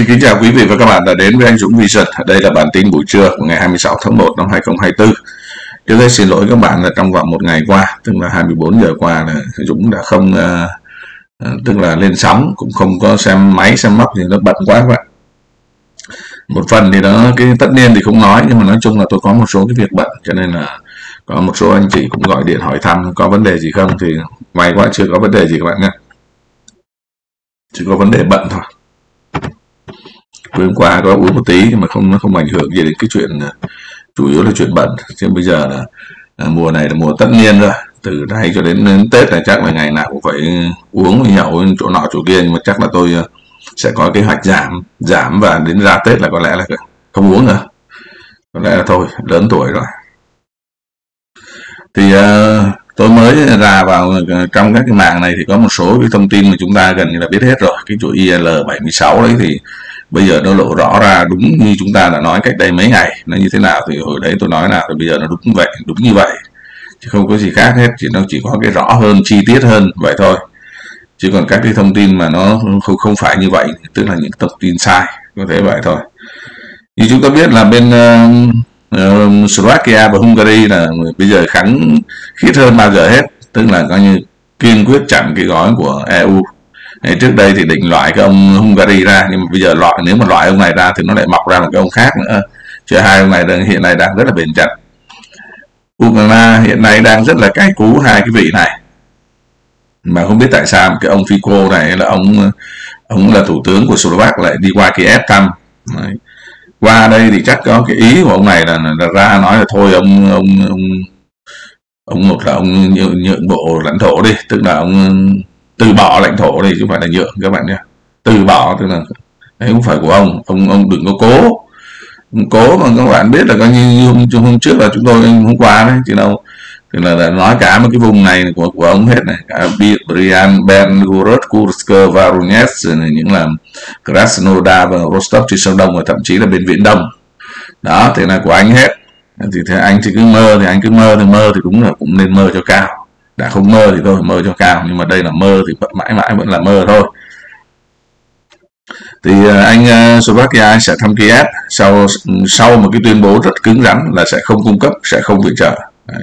Xin kính chào quý vị và các bạn đã đến với anh Dũng Vision. Đây là bản tin buổi trưa của ngày 26 tháng 1 năm 2024. Trước đây xin lỗi các bạn là trong vòng một ngày qua, tức là 24 giờ qua là Dũng đã không uh, tức là lên sóng, cũng không có xem máy xem móc thì nó bận quá các bạn. Một phần thì đó cái tất nhiên thì không nói nhưng mà nói chung là tôi có một số cái việc bận cho nên là có một số anh chị cũng gọi điện hỏi thăm có vấn đề gì không thì may quá chưa có vấn đề gì các bạn nhé. Chỉ có vấn đề bận thôi hôm qua có uống một tí nhưng mà không nó không ảnh hưởng gì đến cái chuyện ờ, chủ yếu là chuyện bẩn chứ bây giờ là à, mùa này là mùa tất nhiên rồi. Từ nay cho đến, đến tết này chắc là ngày nào cũng phải uống với nhậu chỗ nọ chỗ kia nhưng mà chắc là tôi ờ, sẽ có kế hoạch giảm giảm và đến ra tết là có lẽ là không uống nữa. Có lẽ là thôi lớn tuổi rồi. Thì uh, tôi mới ra vào trong các cái mạng này thì có một số cái thông tin mà chúng ta gần như là biết hết rồi. Cái chuỗi IL76 đấy thì bây giờ nó lộ rõ ra đúng như chúng ta đã nói cách đây mấy ngày. Nó như thế nào thì hồi đấy tôi nói là bây giờ nó đúng vậy đúng như vậy. Chứ không có gì khác hết chỉ nó chỉ có cái rõ hơn chi tiết hơn vậy thôi. Chứ còn các cái thông tin mà nó không không phải như vậy tức là những thông tin sai có thể vậy thôi. Như chúng ta biết là bên uh, uh, Slovakia và Hungary là bây giờ kháng khít hơn bao giờ hết tức là coi như kiên quyết chặn cái gói của EU Đấy, trước đây thì định loại cái ông Hungary ra nhưng mà bây giờ loại nếu mà loại ông này ra thì nó lại mọc ra một cái ông khác nữa. Chứ hai ông này đang, hiện nay đang rất là bền chặt. Ukraine hiện nay đang rất là cay cú hai cái vị này. Mà không biết tại sao cái ông Fico này là ông ông là thủ tướng của Slovak lại đi qua Kiev thăm. Đấy. qua đây thì chắc có cái ý của ông này là, là ra nói là thôi ông ông ông ông một là ông nhượng, nhượng bộ lãnh thổ đi tức là ông từ bỏ lãnh thổ đây chứ không phải là nhượng các bạn nhé. Từ bỏ tức là đấy không phải của ông. Ông ông đừng có cố. Cố mà các bạn biết là coi như hôm, hôm trước là chúng tôi hôm qua đấy thì đâu thì là, là nói cả một cái vùng này của của ông hết này. Cả Brian Ben Gorod Kursk và Donetsk này những là Krasnodar và Rostov trên sông Đông và thậm chí là bên Viễn Đông. Đó thì là của anh hết. Thì thế anh chỉ cứ mơ thì anh cứ mơ thì mơ thì đúng là cũng nên mơ cho cao đã không mơ thì thôi mơ cho cao nhưng mà đây là mơ thì vẫn mãi mãi vẫn là mơ thôi. Thì à, anh à, Slovakia sẽ thăm Kiev sau sau một cái tuyên bố rất cứng rắn là sẽ không cung cấp sẽ không viện trợ. Đấy.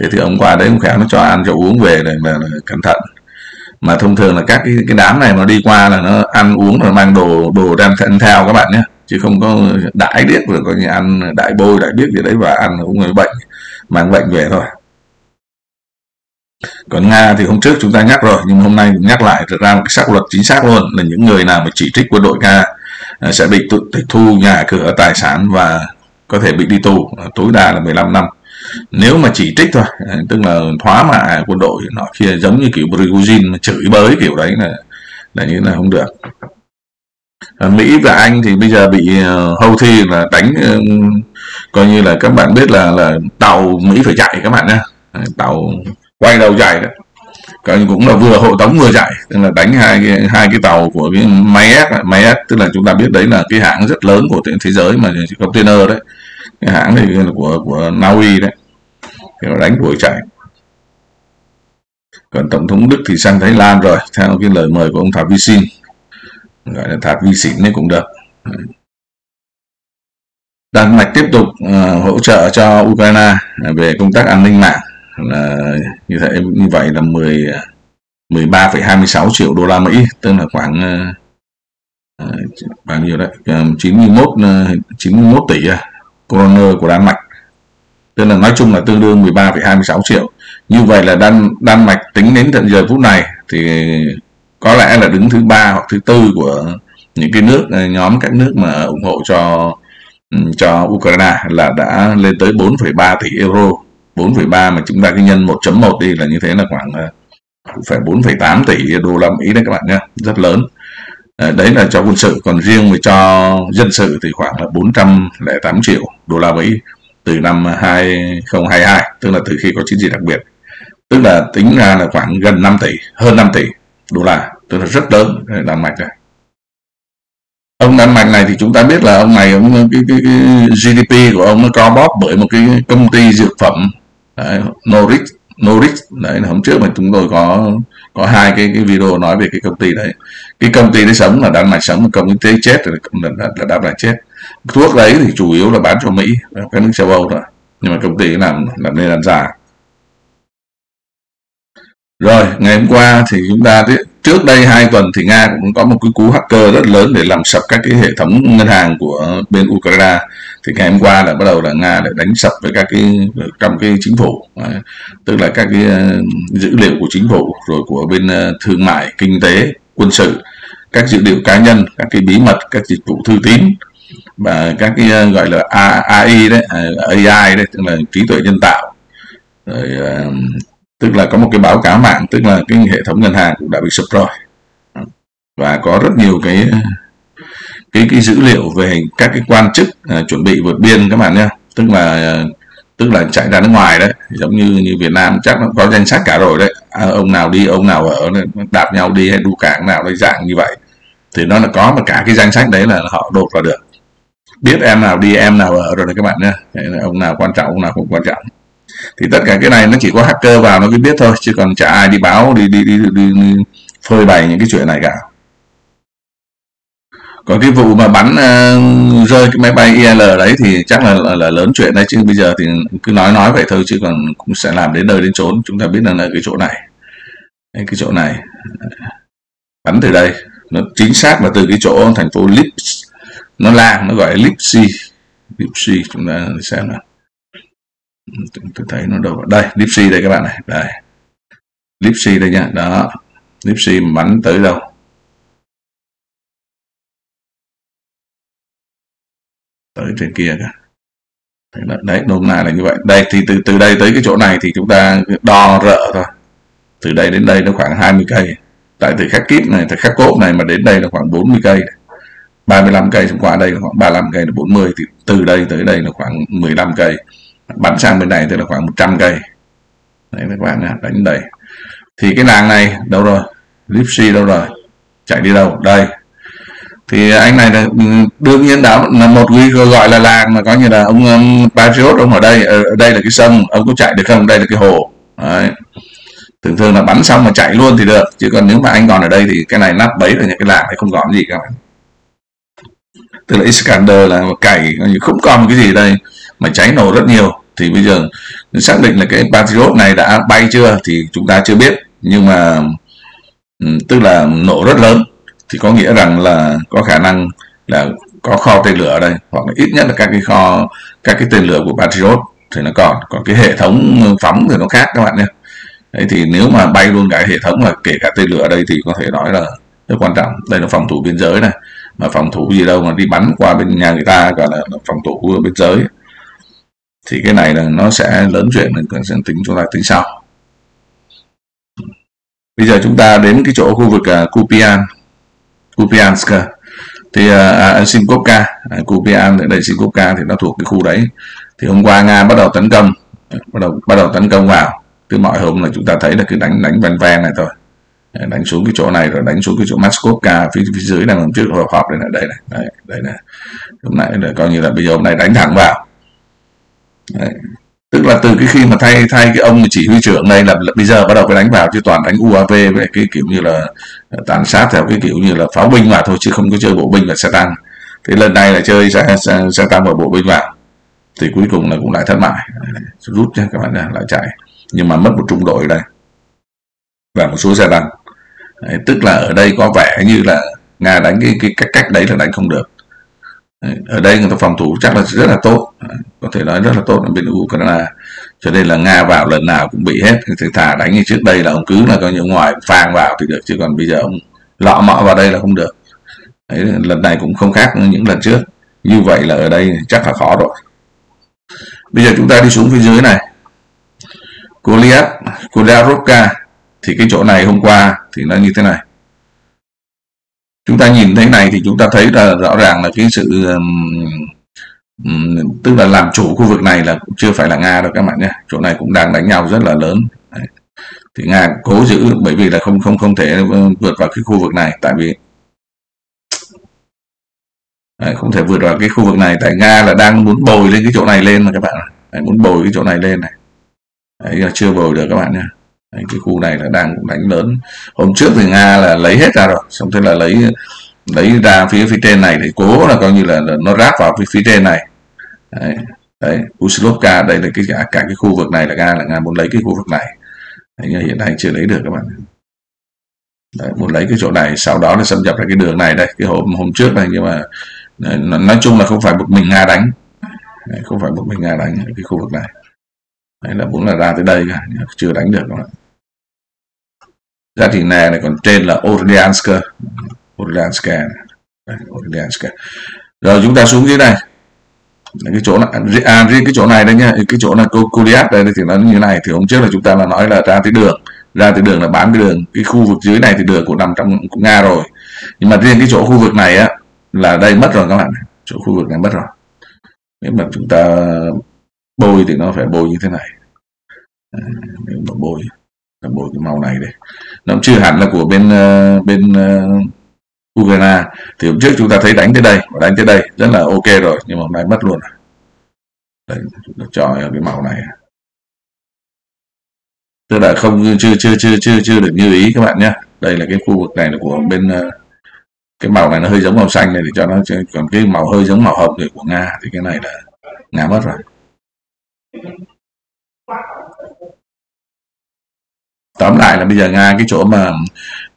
thế thì ông qua đấy ông khéo nó cho ăn cho uống về này là, là cẩn thận. Mà thông thường là các cái, cái đám này mà đi qua là nó ăn uống rồi mang đồ đồ đem thân theo các bạn nhé. Chứ không có đại biết rồi có như ăn đại bôi đại biết gì đấy và ăn uống người bệnh mang bệnh về thôi còn nga thì hôm trước chúng ta nhắc rồi, nhưng hôm nay nhắc lại, thực ra một cái xác luật chính xác luôn, là những người nào mà chỉ trích quân đội nga à, sẽ bị tịch thu nhà cửa tài sản và có thể bị đi tù à, tối đa là 15 năm. Nếu mà chỉ trích thôi à, tức là thoá mạ quân đội nó kia giống như kiểu Prigozhin chửi bới kiểu đấy là là như là không được. Mỹ và Anh thì bây giờ bị hâu thi là đánh coi như là các bạn biết là là tàu Mỹ phải chạy các bạn nhé tàu quay đầu chạy đó. Còn cũng là vừa hộ tống vừa chạy tức là đánh hai cái hai cái tàu của cái Maersk Maersk tức là chúng ta biết đấy là cái hãng rất lớn của thế giới mà container đấy. Cái hãng này là của của Na Uy đấy. Thì nó đánh đuổi chạy. Còn tổng thống Đức thì sang Thái Lan rồi theo cái lời mời của ông Thạc Vi Sin gọi là Thạc Vi Xỉn đấy cũng được. Đan Mạch tiếp tục uh, hỗ trợ cho Ukraine về công tác an ninh mạng là như thế như vậy là 10 13,26 triệu đô la Mỹ tức là khoảng uh, bao nhiêu đấy? 91 uh, 91 tỷ uh, kroner của Đan Mạch. Tức là nói chung là tương đương 13,26 triệu. Như vậy là Đan Đan Mạch tính đến tận giờ phút này thì có lẽ là đứng thứ ba hoặc thứ tư của những cái nước ờ, nhóm các nước mà ủng hộ cho ừ, cho Ukraine là đã lên tới 4,3 tỷ euro. 4,3 mà chúng ta cứ nhân 1.1 đi là như thế là khoảng ờ, cũng phải 4,8 tỷ đô la Mỹ đấy các bạn nhé rất lớn. Ờ, đấy là cho quân sự còn riêng về cho dân sự thì khoảng là 408 triệu đô la Mỹ từ năm 2022 tức là từ khi có chiến dịch đặc biệt. Tức là tính ra là khoảng gần 5 tỷ hơn 5 tỷ đô la tức là rất lớn Đan Mạch này. Ông Đan Mạch này thì chúng ta biết là ông này ông cái, cái, cái GDP của ông nó co bóp bởi một cái công ty dược phẩm Đấy, Norix đấy là hôm trước mà chúng tôi có có hai cái cái video nói về cái công ty đấy. Cái công ty đấy sống là Đan Mạch sống công ty chết là, là, là Đan Mạch chết. Thuốc đấy thì chủ yếu là bán cho Mỹ các nước châu Âu thôi. Nhưng mà công ty làm làm nên làm giả rồi ngày hôm qua thì chúng ta trước đây hai tuần thì nga cũng có một cái cú hacker rất lớn để làm sập các cái hệ thống ngân hàng của bên ukraine thì ngày hôm qua là bắt đầu là nga lại đánh sập với các cái, trong cái chính phủ. Ờ, tức là các cái ờ, dữ liệu của chính phủ, rồi của bên ờ, thương mại, kinh tế, quân sự, các dữ liệu cá nhân, các cái bí mật, các dịch vụ thư tín và các cái gọi là AI đấy AI đấy, tức là trí tuệ nhân tạo. Rồi tức là có một cái báo cáo mạng, tức là cái hệ thống ngân hàng cũng đã bị sụp rồi. Và có rất nhiều cái cái cái dữ liệu về các cái quan chức uh, chuẩn bị vượt biên các bạn nhé. Tức là uh, tức là chạy ra nước ngoài đấy giống như như Việt Nam chắc nó có danh sách cả rồi đấy. À, ông nào đi ông nào ở đạp nhau đi hay đu cảng nào đấy dạng như vậy. Thì nó là có mà cả cái danh sách đấy là họ đột vào được. Biết em nào đi em nào ở rồi đấy các bạn nhé. Ông nào quan trọng ông nào không quan trọng. Thì tất cả cái này nó chỉ có hacker vào nó mới biết thôi chứ còn chả ai đi báo đi đi đi, đi, đi phơi bày những cái chuyện này cả còn cái vụ mà bắn uh, rơi cái máy bay IL đấy thì chắc là, là, là lớn chuyện đấy chứ bây giờ thì cứ nói nói vậy thôi chứ còn cũng sẽ làm đến nơi đến chốn. Chúng ta biết là, là cái chỗ này cái chỗ này ờ, bắn từ đây. Nó chính xác là từ cái chỗ thành phố Lips nó lan nó gọi Lipsy Lipsy chúng ta xem nào. Tôi thấy nó đâu đây Lipsy đây các bạn này đây. Lipsy đây nha đó. Lipsy bắn tới đâu? Tới trên kia cả. Đấy, đấy nôm na là như vậy. Đây thì từ từ đây tới cái chỗ này thì chúng ta đo rợ thôi. Từ đây đến đây nó khoảng 20 cây. Tại từ khắc kíp này từ khắc cốt này mà đến đây là khoảng 40 cây. 35 cây qua đây là khoảng 35 cây là 40 thì từ đây tới đây là khoảng 15 cây. Bắn sang bên này thì là khoảng 100 cây. Đấy các bạn nha đánh đây. Thì cái làng này đâu rồi? Lipsy đâu rồi? Chạy đi đâu? Đây thì anh này là đương nhiên đã là một cái gọi là làng mà có như là ông um, Patriot ông ở đây ở đây là cái sông ông có chạy được không? Đây là cái hồ. Đấy. thường thường là bắn xong mà chạy luôn thì được chứ còn nếu mà anh còn ở đây thì cái này nắp bấy rồi những cái làng này không còn gì cả. Tức là Iskander là một cày không còn cái gì đây mà cháy nổ rất nhiều. Thì bây giờ xác định là cái Patriot này đã bay chưa thì chúng ta chưa biết. Nhưng mà ừ, tức là nổ rất lớn thì có nghĩa rằng là có khả năng là có kho tên lửa ở đây hoặc là ít nhất là các cái kho các cái tên lửa của Patriot thì nó còn. Còn cái hệ thống phóng thì nó khác các bạn nhé. Đấy thì nếu mà bay luôn cả hệ thống là kể cả tên lửa ở đây thì có thể nói là rất quan trọng. Đây là phòng thủ biên giới này. Mà phòng thủ gì đâu mà đi bắn qua bên nhà người ta gọi là phòng thủ biên giới. Thì cái này là nó sẽ lớn chuyện mình sẽ tính chúng ta tính sau. Bây giờ chúng ta đến cái chỗ khu vực uh, Kupian. Kupiansk. Thì uh, à, Sinkovka à, à, à Kupian ở đây Sinkovka thì nó thuộc cái khu đấy. Thì hôm qua Nga bắt đầu tấn công. Bắt đầu bắt đầu tấn công vào. Từ mọi hôm là chúng ta thấy là cứ đánh đánh ven ven này thôi. Đánh xuống cái chỗ này rồi đánh xuống cái chỗ Maskovka phía, phía dưới đang hôm trước họp họp đây này đây này đây, đây này hôm nay là coi như là bây giờ hôm nay đánh thẳng vào. Đấy tức là từ cái khi mà thay thay cái ông chỉ huy trưởng này là, là bây giờ bắt đầu cái đánh vào chứ toàn đánh UAV về cái kiểu như là ờ, tàn sát theo cái kiểu như là pháo binh mà thôi chứ không có chơi bộ binh và xe tăng thế lần này là chơi xe, xe, xe tăng và bộ binh vào. Thì cuối cùng là cũng lại thất bại. Rút nha các bạn lại chạy. Nhưng mà mất một trung đội đây. Và một số xe tăng đấy, tức là ở đây có vẻ như là nga đánh cái, cái cách cách đấy là đánh không được. Ở đây người ta phòng thủ chắc là rất là tốt có thể nói rất là tốt ở bên Ukraine. Cho nên là Nga vào lần nào cũng bị hết. Thì thả đánh như trước đây là ông cứ là coi như ngoài phang vào thì được chứ còn bây giờ ông lọ mọ vào đây là không được. Đấy, lần này cũng không khác những lần trước. Như vậy là ở đây chắc là khó rồi. Bây giờ chúng ta đi xuống phía dưới này. Goliath Goliathrovka thì cái chỗ này hôm qua thì nó như thế này. Chúng ta nhìn thấy này thì chúng ta thấy là rõ ràng là cái sự tức là làm chủ khu vực này là cũng chưa phải là nga đâu các bạn nhé. Chỗ này cũng đang đánh nhau rất là lớn. Đấy. thì nga cố giữ bởi vì là không không không thể ờ, vượt vào cái khu vực này tại vì Đấy, không thể vượt vào cái khu vực này tại nga là đang muốn bồi lên cái chỗ này lên mà các bạn Đấy, muốn bồi cái chỗ này lên này. Đấy là chưa bồi được các bạn nhé. Đấy, cái khu này là đang đánh lớn. Hôm trước thì nga là lấy hết ra rồi. Xong thế là lấy lấy ra phía phía trên này thì cố là coi như là, là nó ráp vào phía, phía trên này đấy, đấy. Usilovka đây là cái cả, cả cái khu vực này là nga là nga muốn lấy cái khu vực này. Đấy, nhưng hiện nay chưa lấy được các bạn. Đấy, muốn lấy cái chỗ này sau đó là xâm nhập lại cái đường này đây cái hôm hôm trước này nhưng mà nói chung là không phải một mình nga đánh. Đấy, không phải một mình nga đánh cái khu vực này. Đấy là muốn là ra tới đây cả chưa đánh được các bạn. Ra thì nè này còn trên là Orliansk Orliansk Orliansk rồi chúng ta xuống dưới này cái chỗ này à, riêng à, cái chỗ này đây nhá cái chỗ là Kuliat đây thì nó như này thì hôm trước là chúng ta là nói là ra tới đường ra tới đường là bán cái đường cái khu vực dưới này thì đường của nằm trong nga rồi. Nhưng mà riêng cái chỗ khu vực này á là đây mất rồi các bạn chỗ khu vực này mất rồi. Nếu mà chúng ta bôi thì nó phải bôi như thế này. À, nếu mà bôi là bôi cái màu này đây nó chưa hẳn là của bên ờ, bên ờ, Ukraine. Thì hôm trước chúng ta thấy đánh tới đây và đánh tới đây rất là ok rồi nhưng mà hôm nay mất luôn à. đây chúng ta cho cái màu này à. tức là không chưa chưa chưa chưa chưa được như ý các bạn nhé. Đây là cái khu vực này là của bên ờ, cái màu này nó hơi giống màu xanh này thì cho nó còn cái màu hơi giống màu hồng này của nga thì cái này là nga mất rồi. Tóm lại là bây giờ nga cái chỗ mà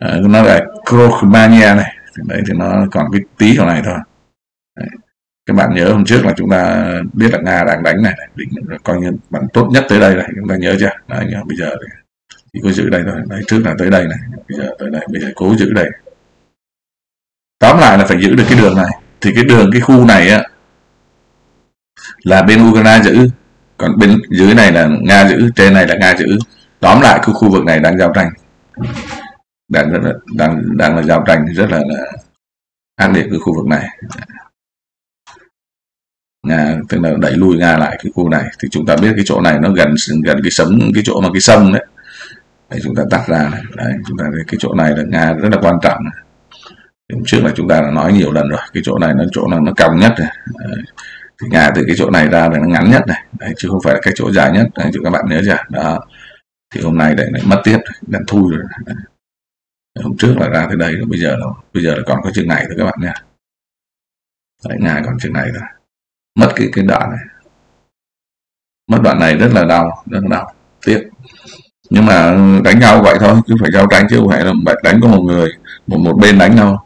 uh, nó là Krokmania này thì đấy thì nó còn cái tí chỗ này thôi. Đấy. các bạn nhớ hôm trước là chúng ta biết là nga đang đánh này định coi như bạn tốt nhất tới đây này chúng ta nhớ chưa? Đấy, nhớ bây giờ thì có giữ đây thôi. Đấy trước là tới đây này bây giờ tới đây bây giờ cố giữ đây. Tóm lại là phải giữ được cái đường này. Thì cái đường cái khu này á là bên Ukraine giữ. Còn bên dưới này là Nga giữ trên này là Nga giữ. Tóm lại cái khu vực này đang giao tranh đang rất là đang đang là giao tranh rất là, là ác liệt cái khu vực này Nga tức là đẩy lui Nga lại cái khu này thì chúng ta biết cái chỗ này nó gần gần cái sấm cái chỗ mà cái sông đấy để chúng ta tắt ra này. đấy chúng ta thấy cái chỗ này là Nga rất là quan trọng này. trước là chúng ta đã nói nhiều lần rồi cái chỗ này nó chỗ nào nó cong nhất này. Đấy. thì Nga từ cái chỗ này ra là nó ngắn nhất này đấy, chứ không phải là cái chỗ dài nhất đấy, các bạn nhớ chưa đó thì hôm nay lại mất tiếp đang thui rồi đấy hôm trước là ra tới đây bây giờ là bây giờ là còn có chương này thôi các bạn nha. Đấy nga còn chương này thôi. Mất cái cái đoạn này. Mất đoạn này rất là đau, rất là đau. Tiếc. Nhưng mà đánh nhau vậy thôi, chứ phải giao tranh chứ không phải là đánh có một người, một một bên đánh đâu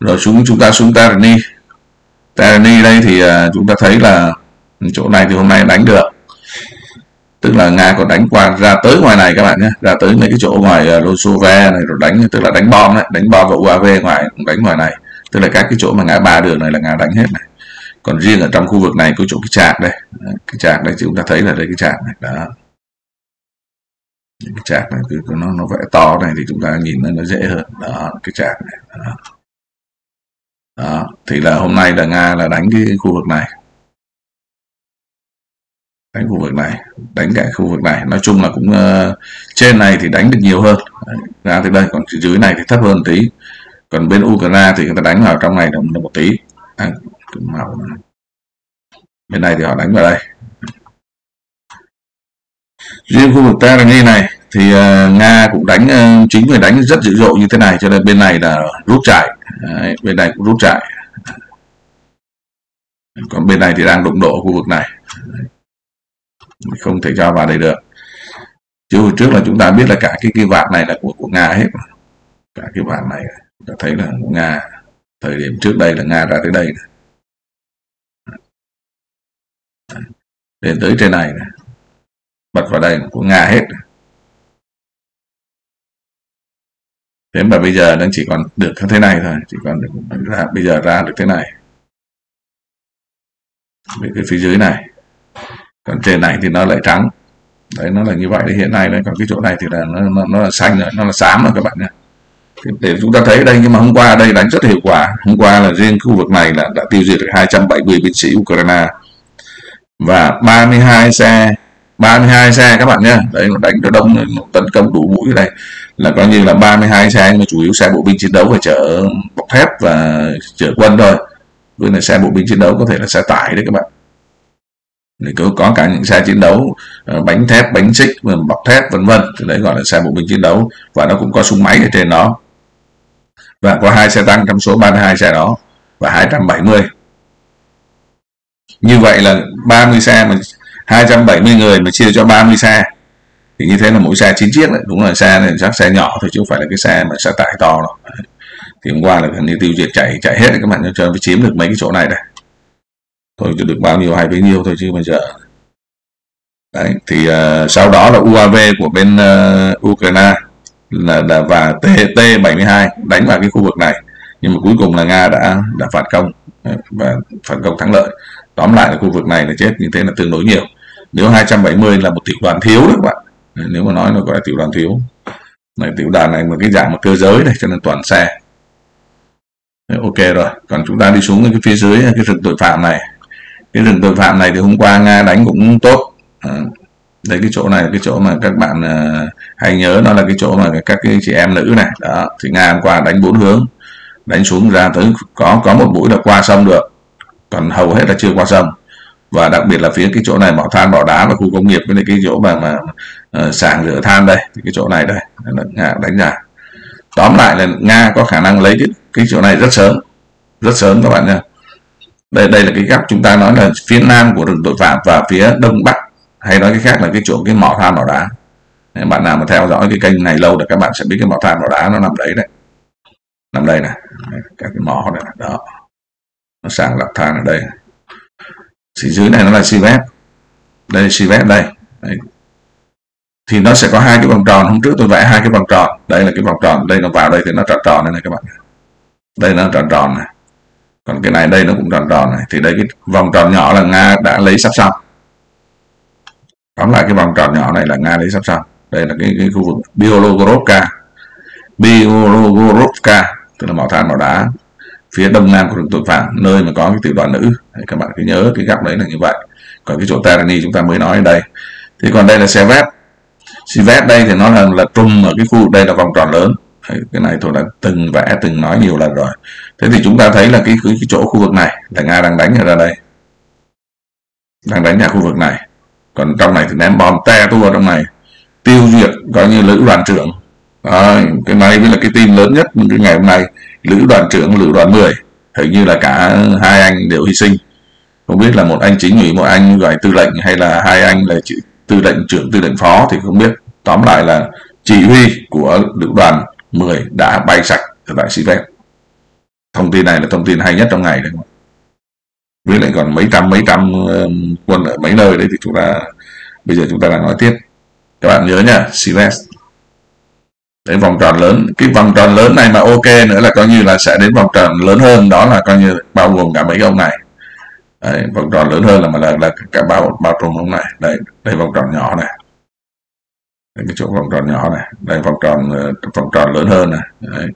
rồi xuống chúng ta xuống Tarani. Tarani đây thì à, chúng ta thấy là chỗ này thì hôm nay đánh được tức là nga còn đánh qua ra tới ngoài này các bạn nhé. Ra tới mấy cái chỗ ngoài uh, này rồi đánh tức là đánh bom đấy. Đánh bom vào UAV ngoài đánh ngoài này. Tức là các cái chỗ mà ngã ba đường này là nga đánh hết này. Còn riêng ở trong khu vực này có chỗ cái trạc đây. Cái trạc đây chúng ta thấy là đây cái trạc này. Đó. Cái trạc này cứ nó nó vẽ to này thì chúng ta nhìn nó, nó dễ hơn. Đó cái trạc này. Đó. đó thì là hôm nay là nga là đánh cái khu vực này đánh khu vực này đánh cả khu vực này. Nói chung là cũng uh, trên này thì đánh được nhiều hơn. Đấy, ra tới đây còn dưới này thì thấp hơn một tí. Còn bên Ukraine thì người ta đánh vào trong này được một tí. À, màu bên này thì họ đánh vào đây. Riêng khu vực Terani này thì uh, Nga cũng đánh uh, chính người đánh rất dữ dội như thế này cho nên bên này là rút chạy. Đấy, bên này cũng rút chạy. Còn bên này thì đang đụng độ khu vực này. Đấy không thể cho vào đây được. Chứ hồi trước là chúng ta biết là cả cái cái vạt này là của của nga hết. Cả cái vạt này ta thấy là của nga thời điểm trước đây là nga ra tới đây. Này. lên tới trên này, này bật vào đây của nga hết. Thế mà bây giờ nó chỉ còn được thế này thôi chỉ còn được ra bây giờ ra được thế này. Cái phía dưới này còn trên này thì nó lại trắng. Đấy nó là như vậy. Đấy hiện nay đấy còn cái chỗ này thì là nó, nó, nó là xanh rồi nó là xám rồi các bạn nhé. Để chúng ta thấy đây nhưng mà hôm qua đây đánh rất hiệu quả. Hôm qua là riêng khu vực này là đã tiêu diệt được 270 binh sĩ Ukraine. Và 32 xe 32 xe các bạn nhé. Đấy đánh cho đông tấn công đủ mũi đây. Là coi như là 32 xe nhưng mà chủ yếu xe bộ binh chiến đấu và chở bọc thép và chở quân thôi. Với là xe bộ binh chiến đấu có thể là xe tải đấy các bạn thì có, có cả những xe chiến đấu ờ, bánh thép bánh xích bọc thép vân vân. Thì đấy gọi là xe bộ binh chiến đấu. Và nó cũng có súng máy ở trên nó và có hai xe tăng trong số 32 xe đó và 270 như vậy là 30 xe mà 270 người mà chia cho 30 xe thì như thế là mỗi xe 9 chiếc đấy. Đúng là xe này chắc xe nhỏ thôi chứ không phải là cái xe mà xe tải to đâu. Thì hôm qua là gần như tiêu diệt chạy chạy hết các bạn cho mới chiếm được mấy cái chỗ này đây thôi được bao nhiêu hay bấy nhiêu thôi chứ bây giờ. Đấy thì uh, sau đó là UAV của bên uh, Ukraine là, là và T T 72 đánh vào cái khu vực này. Nhưng mà cuối cùng là Nga đã đã phản công ờ, và phản công thắng lợi. Tóm lại là khu vực này là chết như thế là tương đối nhiều. Nếu 270 là một tiểu đoàn thiếu đấy các bạn. Nếu mà nói nó gọi là tiểu đoàn thiếu. Này tiểu đoàn này một cái dạng một cơ giới này cho nên toàn xe. Ok rồi. Còn chúng ta đi xuống cái phía dưới cái rừng tội phạm này cái rừng tội phạm này thì hôm qua nga đánh cũng tốt. À, cái chỗ này cái chỗ mà các bạn uh, hay nhớ nó là cái chỗ mà các cái chị em nữ này. Đó thì nga hôm qua đánh bốn hướng đánh xuống ra tới có có một mũi là qua sông được. Còn hầu hết là chưa qua sông. Và đặc biệt là phía cái chỗ này mỏ than mỏ đá và khu công nghiệp với cái chỗ mà mà ờ, uh, sàng rửa than đây thì cái chỗ này đây là nga đánh giả tóm lại là nga có khả năng lấy cái, cái chỗ này rất sớm rất sớm các bạn nha đây đây là cái góc chúng ta nói là phía nam của rừng tội phạm và phía đông bắc. Hay nói cái khác là cái chỗ cái mỏ than mỏ đá. Nên bạn nào mà theo dõi cái kênh này lâu thì các bạn sẽ biết cái mỏ than mỏ đá nó nằm đấy đấy nằm đây này. Các cái mỏ này đó. Nó sàng lọc than ở đây. Thì dưới này nó là Sivet đây là Sivet đây. Đấy. thì nó sẽ có hai cái vòng tròn. Hôm trước tôi vẽ hai cái vòng tròn. Đây là cái vòng tròn. Đây nó vào đây thì nó tròn tròn này, này các bạn. Đây nó tròn tròn này còn cái này đây nó cũng tròn tròn này. Thì đây cái vòng tròn nhỏ là nga đã lấy sắp xong. Tóm lại cái vòng tròn nhỏ này là nga lấy sắp xong. Đây là cái, cái khu vực biologorovka biologorovka tức là mỏ than mỏ đá phía đông nam của rừng tội phạm nơi mà có cái tiểu đoàn nữ. Đấy, các bạn cứ nhớ cái góc đấy là như vậy. Còn cái chỗ Tarani chúng ta mới nói ở đây. Thì còn đây là Sevet. Vét đây thì nó là là trung ở cái khu đây là vòng tròn lớn. Đấy, cái này tôi đã từng vẽ từng nói nhiều lần rồi thế thì chúng ta thấy là cái, cái, cái chỗ khu vực này là nga đang đánh ra đây. Đang đánh ở khu vực này. Còn trong này thì ném bom te tua trong này. Tiêu diệt coi như lữ đoàn trưởng. À, cái này mới là cái tin lớn nhất cái ngày hôm nay lữ đoàn trưởng lữ đoàn 10 hình như là cả hai anh đều hy sinh. Không biết là một anh chính ủy một anh gọi tư lệnh hay là hai anh là tư lệnh trưởng tư lệnh phó thì không biết. Tóm lại là chỉ huy của lữ đoàn 10 đã bay sạch ở tại Sivet thông tin này là thông tin hay nhất trong ngày đấy. Với lại còn mấy trăm mấy trăm ờ, quân ở mấy nơi đấy thì chúng ta bây giờ chúng ta đang nói tiếp. Các bạn nhớ nhá Siles đến vòng tròn lớn. Cái vòng tròn lớn này mà ok nữa là coi như là sẽ đến vòng tròn lớn hơn đó là coi như bao gồm cả mấy ông này. Đấy, vòng tròn lớn hơn là mà là, là cả bao bao trùm ông này. Đây đây vòng tròn nhỏ này cái chỗ vòng tròn nhỏ này. Đây, vòng tròn ờ, vòng tròn lớn hơn này. Đấy.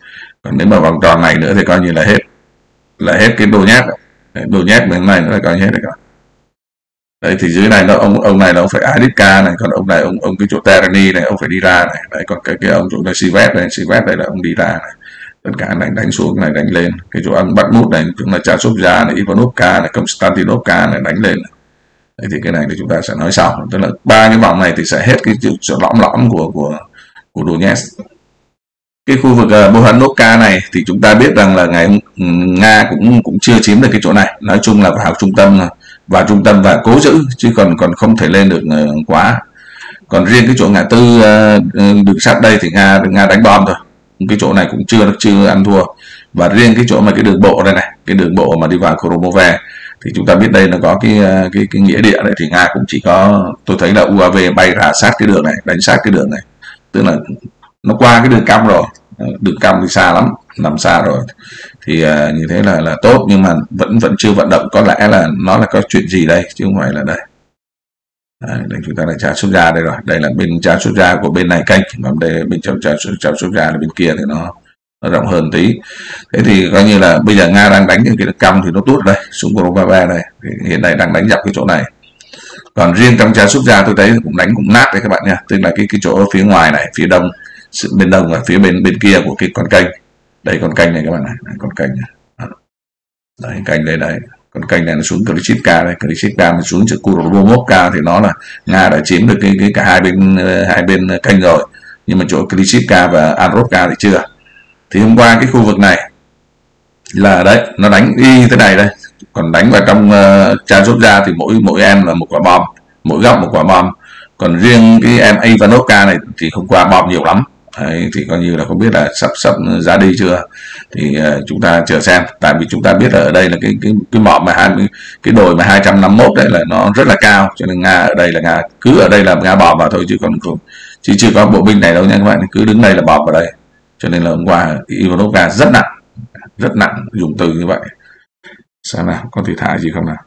còn nếu mà vòng tròn này nữa thì coi như là hết là hết cái đồ nhét đồ nhét bên này nữa là coi như hết rồi đấy, thì dưới này nó, ông ông này là ông phải Aditka này, còn ông này, ông ông cái chỗ Terani này, ông phải đi ra này. Đấy, còn cái cái ông chỗ này Sivet này Sivet đây là ông đi ra này. Tất cả này đánh xuống, này đánh lên. Cái chỗ ăn bắt nút này, chúng là Chasovia này Ivanovka này Konstantinovka này, đánh lên này. Đấy, thì cái này thì chúng ta sẽ nói sau. Tức là ba cái vòng này thì sẽ hết cái chỗ lõm lõm của của của Donetsk. Cái khu vực ờ, uh, Bohanovka này thì chúng ta biết rằng là ngày ừ, Nga cũng cũng chưa chiếm được cái chỗ này. Nói chung là vào trung tâm vào trung tâm và cố giữ chứ còn còn không thể lên được uh, quá. Còn riêng cái chỗ ngã tư uh, đường sắt đây thì Nga Nga đánh bom thôi. Cái chỗ này cũng chưa chưa ăn thua. Và riêng cái chỗ mà cái đường bộ đây này cái đường bộ mà đi vào Kromove thì chúng ta biết đây là có cái ờ, cái, cái nghĩa địa này thì Nga cũng chỉ có tôi thấy là UAV bay ra sát cái đường này đánh sát cái đường này. Tức là nó qua cái đường cam rồi. Ờ, đường cam thì xa lắm nằm xa rồi. Thì uh, như thế là là tốt nhưng mà vẫn vẫn chưa vận động. Có lẽ là nó là có chuyện gì đây chứ không phải là đây. À, đây chúng ta là trả xuất ra đây rồi. Đây là bên trả xuất ra của bên này kênh còn đây bên trong trả xuất ra là bên kia thì nó nó rộng hơn tí. Thế thì coi như là bây giờ nga đang đánh những cái cong thì nó tốt đây xuống của ba đây thì hiện nay đang đánh dọc cái chỗ này. Còn riêng trong trả xuất ra tôi thấy cũng đánh cũng nát đấy các bạn nha. Tức là cái cái chỗ phía ngoài này phía đông bên đông và phía bên bên kia của cái con kênh đây con kênh này các bạn này, đây, con kênh này. đấy kênh đây đây con kênh này nó xuống Klitschka đây. Klitschka nó xuống chữ Kurovomovka thì nó là Nga đã chiếm được cái, cái cả hai bên hai bên kênh rồi. Nhưng mà chỗ Klitschka và Androvka thì chưa thì hôm qua cái khu vực này là đấy nó đánh y thế này đây. Còn đánh vào trong uh, cha rút ra thì mỗi mỗi em là một quả bom mỗi góc một quả bom. Còn riêng cái em Ivanovka này thì không qua bom nhiều lắm. Đấy, thì coi như là không biết là sắp sắp ra đi chưa. Thì uh, chúng ta chờ xem. Tại vì chúng ta biết là ở đây là cái cái cái mỏm mà hai cái đồi mà 251 đấy là nó rất là cao. Cho nên nga ở đây là nga cứ ở đây là nga bò vào thôi chứ còn không chứ chưa có bộ binh này đâu nha các bạn. Cứ đứng đây là bò vào đây cho nên là hôm qua Ivanova rất nặng rất nặng dùng từ như vậy. Xem nào có thể thả gì không nào?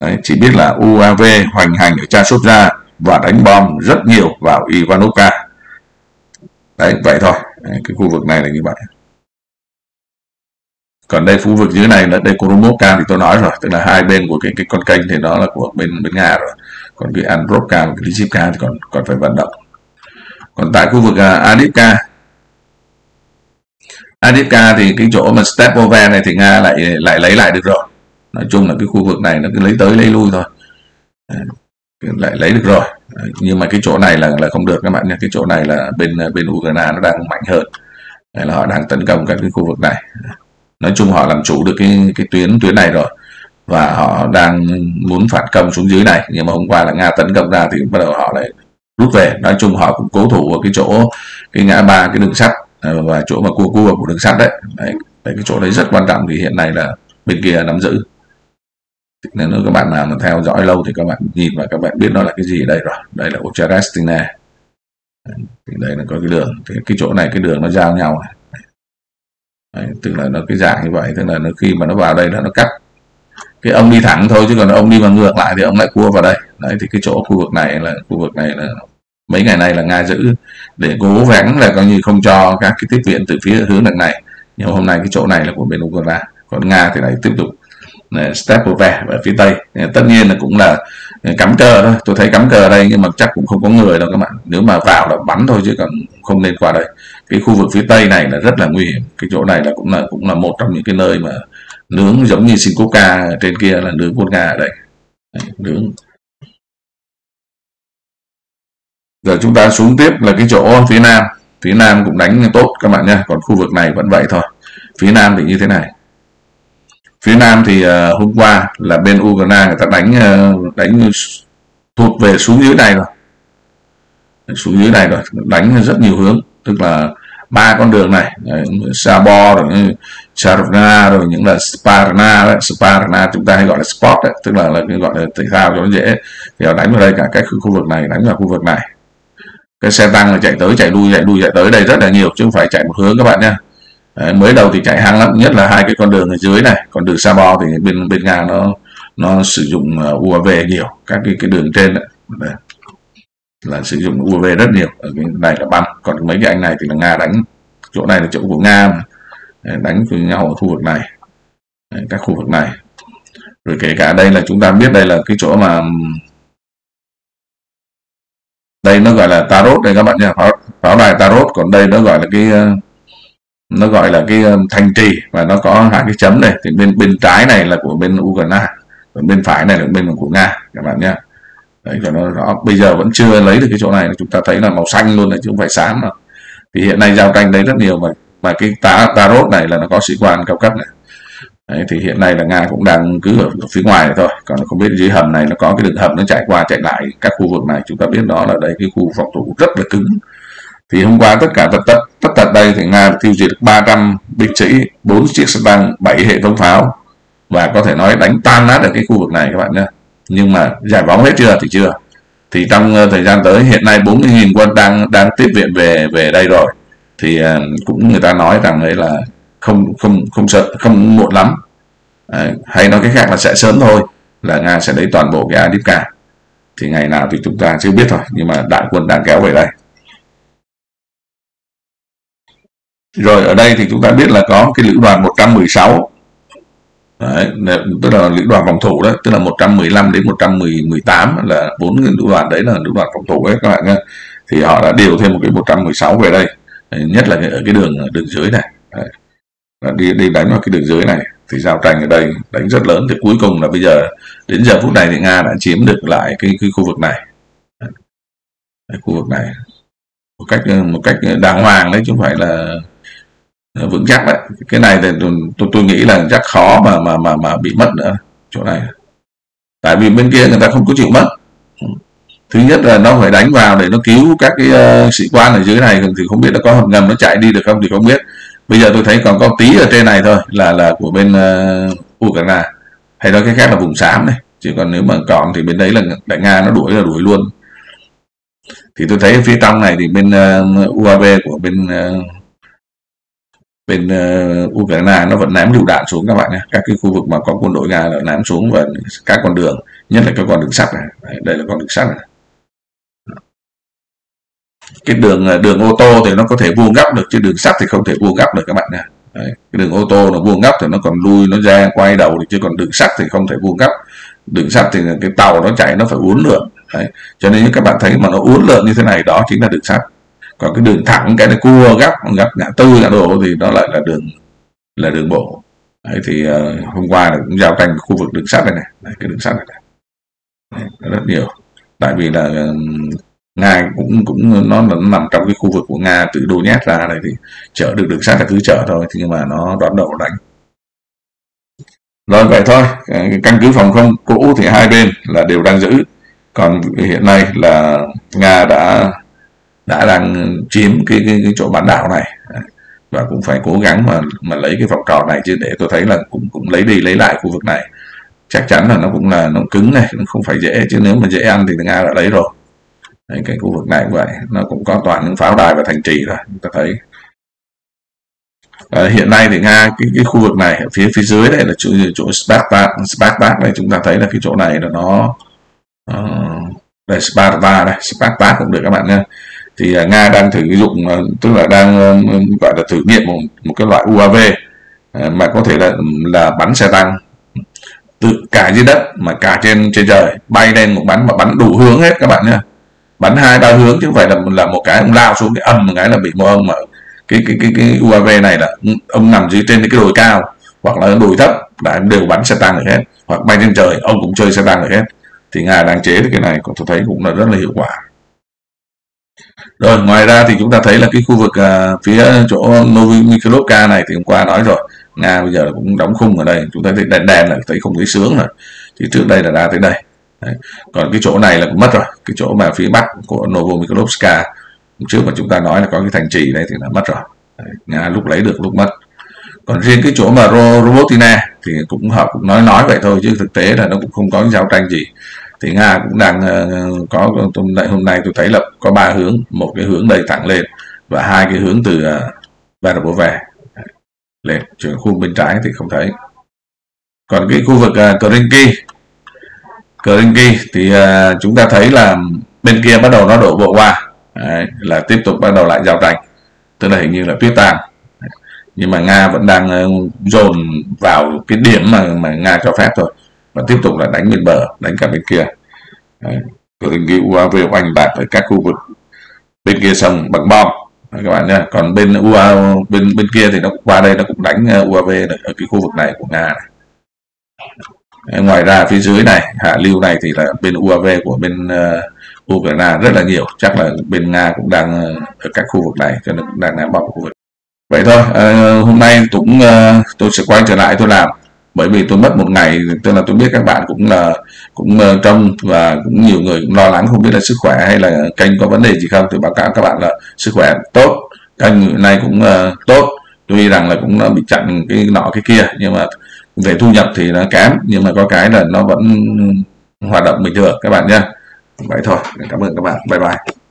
Đấy, chỉ biết là UAV hoành hành ở Chasovia và đánh bom rất nhiều vào Ivanovka đấy vậy thôi. Đấy, cái khu vực này là như vậy. Còn đây khu vực dưới này là đây Koromovka thì tôi nói rồi tức là hai bên của cái cái con kênh thì đó là của bên bên nga rồi. Còn cái Androvka và cái Lizivka thì còn còn phải vận động. Còn tại khu vực à, uh, Adipka Adipka thì cái chỗ mà Stepove này thì nga lại lại lấy lại được rồi. Nói chung là cái khu vực này nó cứ lấy tới lấy lui thôi. Lại lấy được rồi. Nhưng mà cái chỗ này là là không được các bạn nhé. Cái chỗ này là bên bên Ukraine nó đang mạnh hơn. Là họ đang tấn công các cái khu vực này. Nói chung họ làm chủ được cái cái tuyến tuyến này rồi. Và họ đang muốn phản công xuống dưới này. Nhưng mà hôm qua là nga tấn công ra thì bắt đầu họ lại rút về. Nói chung họ cũng cố thủ ở cái chỗ, cái ngã ba, cái đường sắt. Ờ, và chỗ mà cua cua của đường sắt đấy. đấy đấy cái chỗ đấy rất quan trọng thì hiện nay là bên kia nắm giữ. Nên nếu các bạn nào mà theo dõi lâu thì các bạn nhìn và các bạn biết nó là cái gì ở đây rồi. Đây là Ucharestina thì đây là có cái đường thì cái chỗ này cái đường nó giao nhau này. Đấy, tức là nó cái dạng như vậy tức là nó khi mà nó vào đây là nó cắt. Cái ông đi thẳng thôi chứ còn ông đi vào ngược lại thì ông lại cua vào đây. Đấy thì cái chỗ khu vực này là khu vực này là mấy ngày nay là nga giữ để cố gắng là coi như không cho các cái tiếp viện từ phía hướng đằng này. Nhưng hôm nay cái chỗ này là của bên ukraine. Còn nga thì lại tiếp tục à, step về ở phía tây. Tất nhiên là cũng là cắm cờ thôi. Tôi thấy cắm cờ ở đây nhưng mà chắc cũng không có người đâu các bạn. Nếu mà vào là bắn thôi chứ còn không nên qua đây. Cái khu vực phía tây này là rất là nguy hiểm. Cái chỗ này là cũng là cũng là một trong những cái nơi mà nướng giống như Sinkoka trên kia là nướng quân nga ở đây. Nướng giờ chúng ta xuống tiếp là cái chỗ phía nam. Phía nam cũng đánh tốt các bạn nhé còn khu vực này vẫn vậy thôi. Phía nam thì như thế này. Phía nam thì uh, hôm qua là bên Ukraine người ta đánh uh, đánh thuộc về xuống dưới này rồi. Xuống dưới này rồi đánh rất nhiều hướng. Tức là ba con đường này Sabo rồi ừ, Charna rồi những là Sparna đấy. Sparna chúng ta hay gọi là sport đấy. tức là là gọi là thể thao cho nó dễ. Thì họ đánh vào đây cả cái khu vực này đánh vào khu vực này cái xe tăng là chạy tới chạy lui chạy lui chạy tới. Đây rất là nhiều chứ không phải chạy một hướng các bạn nhé. Đấy, mới đầu thì chạy hăng lắm nhất là hai cái con đường ở dưới này. Còn đường Sabo thì bên bên nga nó nó sử dụng ờ, UAV nhiều các cái cái đường trên đấy. đấy là sử dụng UAV rất nhiều. Ở cái này là băng còn mấy cái anh này thì là nga đánh. Chỗ này là chỗ của nga mà. Đánh với nhau ở khu vực này. Đấy, các khu vực này. Rồi kể cả đây là chúng ta biết đây là cái chỗ mà đây nó gọi là tarot đây các bạn nhé. Pháo, pháo đài tarot còn đây nó gọi là cái ờ, nó gọi là cái ờ, thành trì và nó có hai cái chấm này. Thì bên bên trái này là của bên Ukraine còn bên phải này là bên của Nga các bạn nhé. Đấy cho nó rõ. Bây giờ vẫn chưa lấy được cái chỗ này chúng ta thấy là màu xanh luôn đấy chứ không phải xám mà thì hiện nay giao tranh đấy rất nhiều mà mà cái tá tarot này là nó có sĩ quan cao cấp này đấy, thì hiện nay là nga cũng đang cứ ở, phía ngoài thôi. Còn không biết dưới hầm này nó có cái đường hầm nó chạy qua chạy lại các khu vực này. Chúng ta biết đó là đây cái khu phòng thủ rất là cứng. Thì hôm qua tất cả tất tất tất tật đây thì nga tiêu diệt được 300 binh sĩ 4 chiếc xe tăng 7 hệ thống pháo. Và có thể nói đánh tan nát được cái khu vực này các bạn nhé. Nhưng mà giải phóng hết chưa thì chưa. Thì trong ờ, thời gian tới hiện nay 40.000 quân đang đang tiếp viện về về đây rồi. Thì ờ, cũng người ta nói rằng đấy là không không không sợ không muộn lắm. À, hay nói cái khác là sẽ sớm thôi là nga sẽ lấy toàn bộ cái Adipka. Thì ngày nào thì chúng ta chưa biết thôi nhưng mà đại quân đang kéo về đây. Rồi ở đây thì chúng ta biết là có cái lữ đoàn 116 Đấy, tức là lữ đoàn phòng thủ đó tức là 115 đến 118 là bốn cái lữ đoàn đấy là lữ đoàn phòng thủ ấy các bạn nhé thì họ đã điều thêm một cái 116 về đây nhất là ở cái đường đường dưới này. Đấy. Ờ, đi đi đánh vào cái đường dưới này. Thì giao tranh ở đây đánh rất lớn. Thì cuối cùng là bây giờ đến giờ phút này thì nga đã chiếm được lại cái cái khu vực này. Cái khu vực này. Một cách một cách đàng hoàng đấy chứ không phải là vững chắc đấy. Cái này thì tôi, tôi nghĩ là chắc khó mà mà mà mà bị mất nữa chỗ này. Tại vì bên kia người ta không có chịu mất. Thứ nhất là nó phải đánh vào để nó cứu các cái uh, sĩ quan ở dưới này thì không biết là có hầm ngầm nó chạy đi được không thì không biết bây giờ tôi thấy còn có tí ở trên này thôi là là của bên uh, Ukraine. Hay nói cái khác là vùng xám này chứ còn nếu mà còn thì bên đấy là đại nga nó đuổi là đuổi luôn. Thì tôi thấy phía trong này thì bên ờ, uh, UAV của bên uh, bên uh, Ukraine nó vẫn ném lựu đạn xuống các bạn nhé. Các cái khu vực mà có quân đội nga là ném xuống và các con đường nhất là các con đường sắt này. Đây, đây là con đường sắt này cái đường à, đường ô tô thì nó có thể vuông góc được chứ đường sắt thì không thể vuông góc được các bạn nè Đấy, cái đường ô tô nó vuông góc thì nó còn lui nó ra quay đầu thì chứ còn đường sắt thì không thể vuông góc. Đường sắt thì cái tàu nó chạy nó phải uốn lượn. Đấy. cho nên các bạn thấy mà nó uốn lượn như thế này đó chính là đường sắt. Còn cái đường thẳng cái này cua góc góc ngã tư ngã đổ thì nó lại là đường là đường bộ. Đấy, thì uh, hôm qua là cũng giao tranh khu vực đường sắt này này. Đấy, cái đường sắt này, này. Đấy, rất nhiều. Tại vì là uh, nga cũng cũng nó, nó nằm trong cái khu vực của nga từ Donetsk ra này thì chở được đường sắt là cứ chở thôi nhưng mà nó đón đầu đánh. Rồi vậy thôi căn cứ phòng không cũ thì hai bên là đều đang giữ. Còn hiện nay là nga đã đã đang chiếm cái, cái, cái chỗ bán đảo này. Và cũng phải cố gắng mà mà lấy cái vòng tròn này chứ để tôi thấy là cũng cũng lấy đi lấy lại khu vực này. Chắc chắn là nó cũng là nó cứng này nó không phải dễ chứ nếu mà dễ ăn thì nga đã lấy rồi. Đấy, cái khu vực này cũng vậy. Nó cũng có toàn những pháo đài và thành trì rồi chúng ta thấy. À, hiện nay thì nga cái, cái khu vực này ở phía phía dưới đây là chỗ chỗ Sparta Sparta này chúng ta thấy là cái chỗ này là nó uh, đây Sparta đây Sparta cũng được các bạn nhé. Thì uh, nga đang thử dụng uh, tức là đang uh, gọi là thử nghiệm một, một cái loại UAV uh, à, mà có thể là là bắn xe tăng. Từ cả dưới đất mà cả trên trên trời bay lên một bắn mà bắn đủ hướng hết các bạn nhé bắn hai ba hướng chứ không phải là là một cái ông lao xuống cái âm một cái là bị một ông mà cái cái cái cái UAV này là ông nằm dưới trên cái đồi cao hoặc là đồi thấp là đều bắn xe tăng được hết. Hoặc bay trên trời ông cũng chơi xe tăng được hết. Thì nga đang chế cái này tôi thấy cũng là rất là hiệu quả. Rồi ngoài ra thì chúng ta thấy là cái khu vực uh, phía chỗ Novi Mikhailovka này thì hôm qua nói rồi. Nga bây giờ cũng đóng khung ở đây. Chúng ta thấy đèn đèn là thấy không thấy sướng rồi. Thì trước đây là ra tới đây. Đấy. còn cái chỗ này là cũng mất rồi. Cái chỗ mà phía bắc của Novomikrovska trước mà chúng ta nói là có cái thành trì đây thì là mất rồi. Đấy. Nga lúc lấy được lúc mất. Còn riêng cái chỗ mà Robotina thì cũng họ cũng nói nói vậy thôi chứ thực tế là nó cũng không có cái giao tranh gì. Thì Nga cũng đang uh, có hôm hôm nay tôi thấy là có ba hướng. Một cái hướng đầy thẳng lên và hai cái hướng từ uh, Varovo về lên. Chuyển khu bên trái thì không thấy. Còn cái khu vực ờ, uh, Kerinki Kerenki thì uh, chúng ta thấy là bên kia bắt đầu nó đổ bộ qua. Đấy, là tiếp tục bắt đầu lại giao tranh. Tức là hình như là tuyết tan nhưng mà Nga vẫn đang ờ, dồn vào cái điểm mà mà Nga cho phép thôi. Và tiếp tục là đánh bên bờ đánh cả bên kia. Đấy. Kerinki UAV oanh bạc ở các khu vực bên kia sông bằng bom. Đấy, các bạn nhé còn bên UAV bên bên kia thì nó qua đây nó cũng đánh ờ, UAV ở cái khu vực này của Nga này ngoài ra phía dưới này hạ lưu này thì là bên UAV của bên uh, Ukraine rất là nhiều. Chắc là bên Nga cũng đang uh, ở các khu vực này cho nên cũng đang ném bom khu vực. Vậy thôi uh, hôm nay cũng uh, tôi sẽ quay trở lại tôi làm. Bởi vì tôi mất một ngày tức là tôi biết các bạn cũng là cũng uh, trong và cũng nhiều người cũng lo lắng không biết là sức khỏe hay là kênh có vấn đề gì không. Thì báo cáo các bạn là sức khỏe tốt kênh này cũng uh, tốt. Tuy rằng là cũng bị chặn cái nọ cái kia nhưng mà về thu nhập thì nó kém, nhưng mà có cái là nó vẫn hoạt động bình thường, các bạn nhé. Vậy thôi, cảm ơn các bạn. Bye bye.